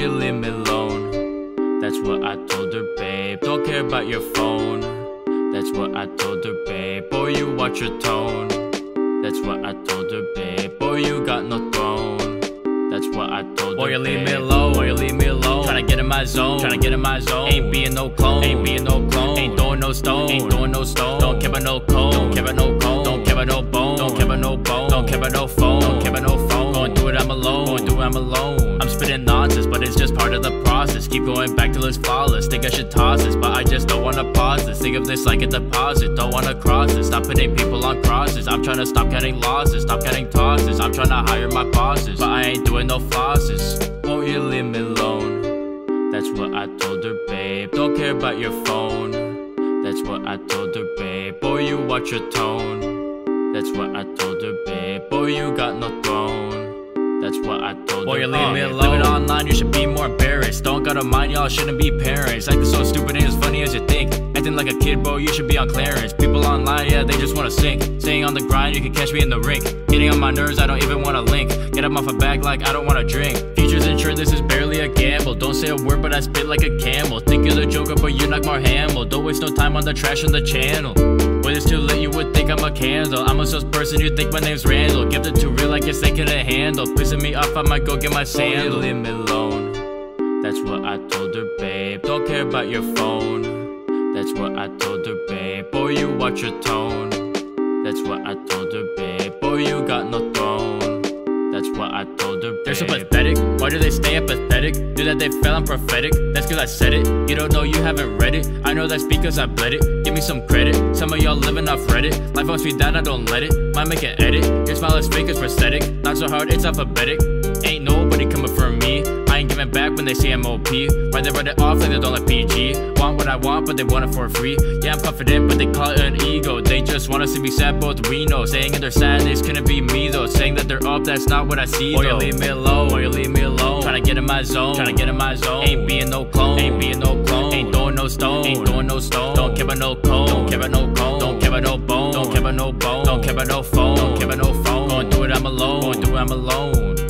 leave me alone? That's what I told her, babe. Don't care about your phone. That's what I told her, babe. Boy, you watch your tone. That's what I told her, babe. Boy, you got no throne. That's what I told Boy, her. you leave me alone. Boy, you leave me alone. Tryna get in my zone. Tryna get in my zone. Ain't being no clone. Ain't being no clone. Ain't throwing no stone. Ain't throwing no stone. Don't care about no cone. Don't care about no cone. Don't care about no bone. Don't care about no bone. Don't care about no phone. Don't care about no phone. Going through it, I'm alone. Going through it, I'm alone. It's just part of the process. Keep going back till it's flawless. Think I should toss this, but I just don't wanna pause this. Think of this like a deposit. Don't wanna cross it. Stop putting people on crosses. I'm trying to stop counting losses. Stop counting tosses. I'm trying to hire my bosses, but I ain't doing no flosses. Won't you leave me alone? That's what I told her, babe. Don't care about your phone. That's what I told her, babe. Boy, you watch your tone. That's what I told her, babe. Boy, you got no throne. That's what I told Boy, her. you leave me oh, alone. Living online, you should be more embarrassed. Don't gotta mind, y'all shouldn't be parents. Acting so stupid ain't as funny as you think. Acting like a kid, bro, you should be on clearance. People online, yeah, they just wanna sink. Staying on the grind, you can catch me in the rink. Getting on my nerves, I don't even wanna link. Get up off a bag like I don't wanna drink. Futures insured, this is barely a Don't say a word, but I spit like a camel. Think you're the joker, but you're not more Hamill. Don't waste no time on the trash on the channel. When it's too late, you would think I'm a candle. I'm a salesperson, you think my name's Randall. Give it too real, I guess they couldn't handle. Pissing me off, I might go get my sandal. leave me alone. That's what I told her, babe. Don't care about your phone. That's what I told her, babe. Boy, you watch your tone. That's what I told her, babe. Boy, you babe. They're so pathetic. Why do they stay apathetic? Do that they fell, I'm prophetic. That's cause I said it. You don't know, you haven't read it. I know that's because I bled it. Give me some credit. Some of y'all living off Reddit. Life wants me down, I don't let it. Might make an edit. Your smile is fake, it's prosthetic. Not so hard, it's alphabetic. Ain't nobody coming for me. I ain't giving back when they say I'm OP. Why they write it off like they don't like PG? Want what I want, but they want it for free. Yeah, I'm confident, but they call it an ego. They just want us to be sad, both we know. Saying in their sadness couldn't be me up, that's not what I see. Boy, you though. leave me alone. Boy, you leave me alone. Tryna get in my zone. Tryna get in my zone. Ain't being no clone. Ain't being no clone. Ain't throwing no stone. Ain't throwing no stone. Don't care about no cone. Don't care about no cone. Don't care about no bone. Don't care about no bone. Don't care about no phone. Don't care about no phone. Going through it, I'm alone. Going through it, I'm alone.